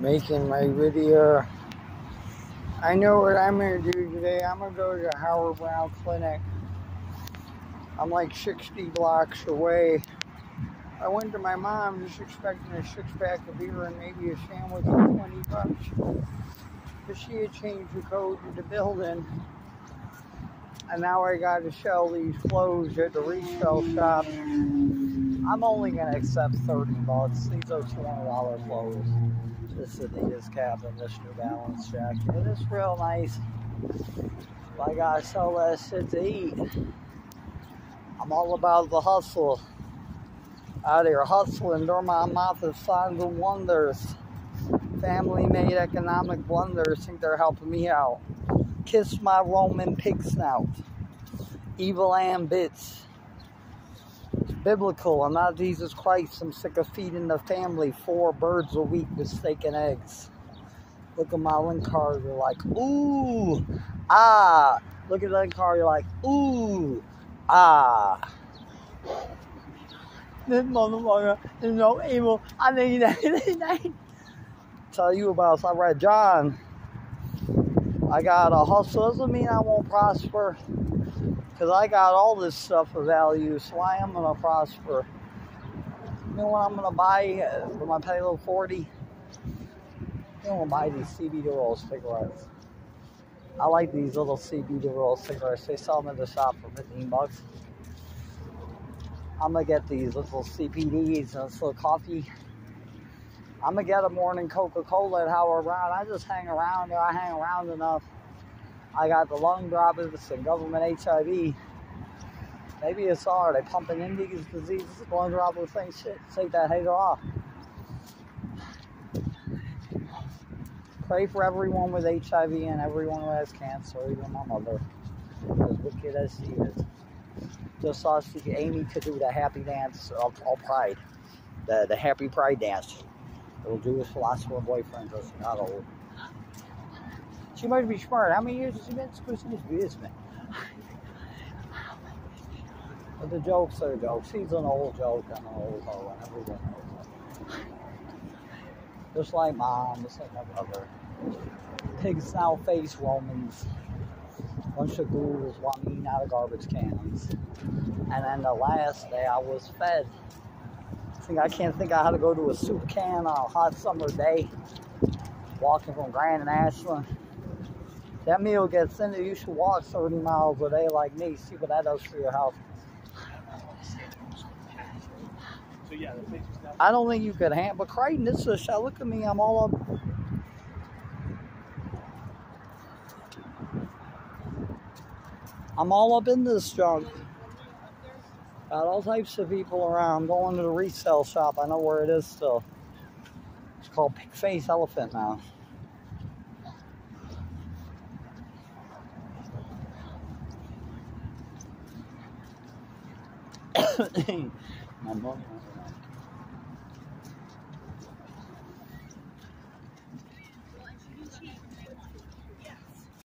making my video. I know what I'm going to do today. I'm going to go to Howard Brown Clinic. I'm like 60 blocks away. I went to my mom just expecting a six pack of beer and maybe a sandwich for 20 bucks. But she had changed the code to the building. And now I got to sell these clothes at the resale shop. I'm only going to accept 30 bucks. These are $20 clothes. This Adidas cap and this New Balance jacket. It is real nice. But I got to sell that shit to eat. I'm all about the hustle. Out here hustling during my mouth is finding wonders. Family made economic blunders think they're helping me out. Kiss my Roman pig snout. Evil ambits. Biblical. I'm not Jesus Christ. I'm sick of feeding the family four birds a week with steak and eggs. Look at my link card. You're like, ooh, ah. Look at the link card. You're like, ooh, ah. This motherfucker is no evil. I that. Tell you about. So I read John. I got a hustle. Doesn't mean I won't prosper. Because I got all this stuff of value. So I am to prosper. You know what I'm going to buy uh, for my Palo 40? I'm to buy these CB roll cigarettes. I like these little CB roll cigarettes. They sell them in the shop for 15 bucks. I'm to get these little CPDs and this little coffee. I'm gonna get a morning Coca-Cola at Howard Brown. I just hang around there. I hang around enough. I got the lung droplets and government HIV. Maybe it's all. They pumping in these diseases, lung droplets, things, shit. Take that hater off. Pray for everyone with HIV and everyone who has cancer, even my mother. As wicked as she is. Just saw Amy to do the happy dance of, of pride. The, the happy pride dance. It'll do for lots of her boyfriends she's not old. She might be smart. How many years has she been this business? But the jokes are jokes. She's an old joke and an old hoe, and everyone knows it. Just like mom, just like my brother. Pigs now face Romans. Bunch of ghouls eating out of garbage cans. And then the last day I was fed think I can't think of how to go to a soup can on a hot summer day. Walking from Grand and Ashland. That meal gets into you should walk 30 miles a day like me. See what that does for your health. I don't think you could handle, but Crichton, this is a shot. Look at me, I'm all up. I'm all up in this junk. Got all types of people around. Going to the resale shop. I know where it is still. It's called Pig Face Elephant now. My mom.